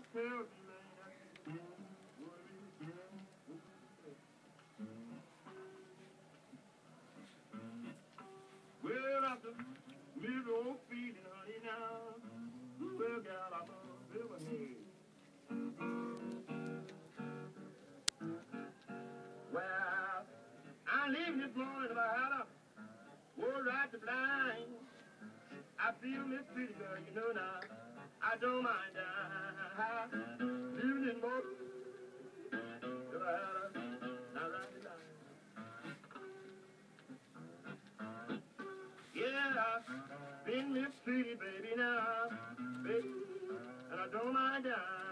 Well, I feeling, honey, now. Well, God, I'm a Well, I this morning. I feel me pretty girl, you know now. I don't mind that in motor. Yeah, I've been Miss Baby now, baby, and I don't mind dying.